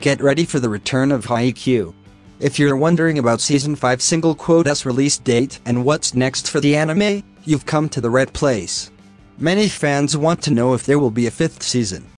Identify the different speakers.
Speaker 1: Get ready for the return of Haikyuu. If you're wondering about Season 5 single quota's release date and what's next for the anime, you've come to the right place. Many fans want to know if there will be a fifth season.